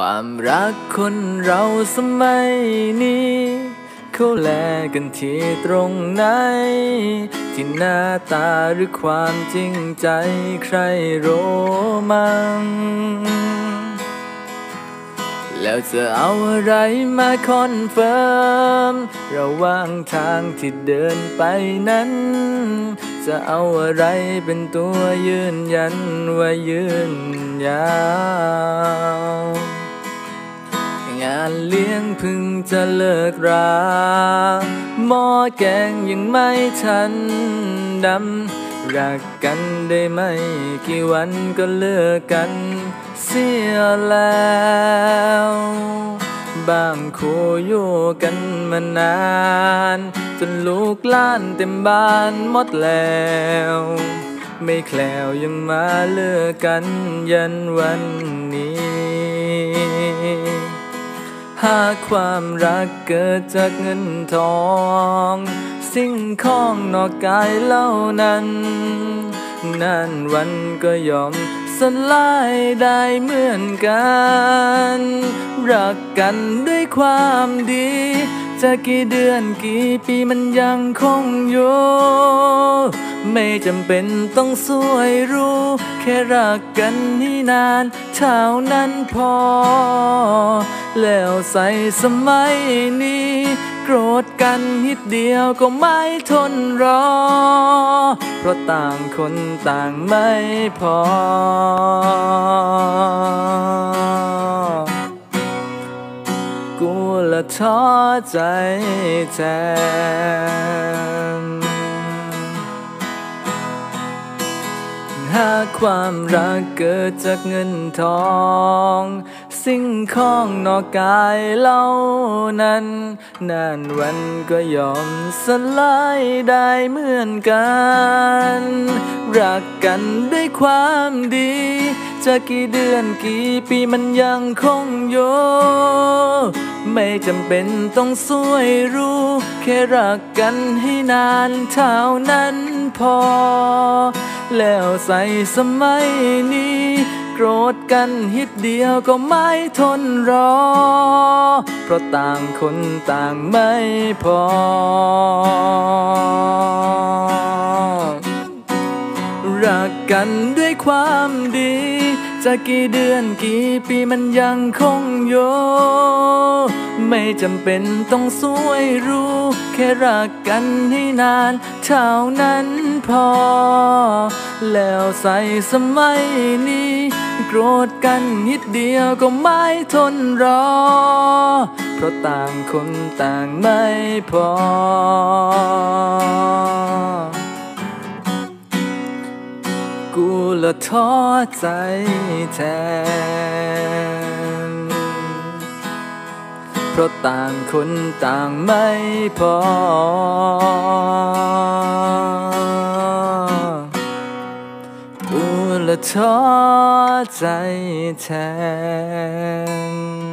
ความรักคนเราสมัยนี้เขาแลกันที่ตรงไหน ที่หน้าตาหรือความจริงใจใครรู้มั้งแล้วจะเอาอะไรมาคอนเฟิร์มระหว่างทางที่เดินไปนั้น จะเอาอะไรเป็นตัวยืนยันว่ายืนยาวานเลี้ยงพึ่งจะเลิกราหม้อแกงยังไม่ทันดำ รักกันได้ไม่กี่วันก็เลิกกันเสียแล้วบางคู่อยู่กันมานาน จนลูกล้านเต็มบ้านหมดแล้ว ไม่แคล้วยังมาเลิกกันยันวันนี้ หาความรักเกิดจากเงินทอง สิ่งของนอกกายเหล่านั้นนั่นวันก็ยอมสลายได้เหมือนกัน รักกันด้วยความดี จะกี่เดือนกี่ปีมันยังคงอยู่ ไม่จำเป็นต้องสวยรู้ แค่รักกันให้นาน เท่านั้นพอ แล้วใส่สมัยนี้ โกรธกันนิดเดียวก็ไม่ทนรอ เพราะต่างคนต่างไม่พอ กูละท้อใจแทน หาความรักเกิดจากเงินทอง สิ่งของนอกกายเล่านั้น นานวันก็ยอมสลายได้เหมือนกัน รักกันด้วยความดี จะกี่เดือนกี่ปีมันยังคงอยู่ไม่จำเป็นต้องสวยรู้ แค่รักกันให้นานเท่านั้นพอ แล้วใส่สมัยนี้ โกรธกันฮิตเดียวก็ไม่ทนรอ เพราะต่างคนต่างไม่พอ รักกันด้วยความดี จะกี่เดือนกี่ปีมันยังคงอยู่ ไม่จำเป็นต้องสวยรู้ แค่รักกันให้นานเท่านั้นพอ แล้วใส่สมัยนี้ โกรธกันนิดเดียวก็ไม่ทนรอ เพราะต่างคนต่างไม่พอ กูละท้อใจแทน เพราะต่างคนต่างไม่พอ กูละท้อใจแทน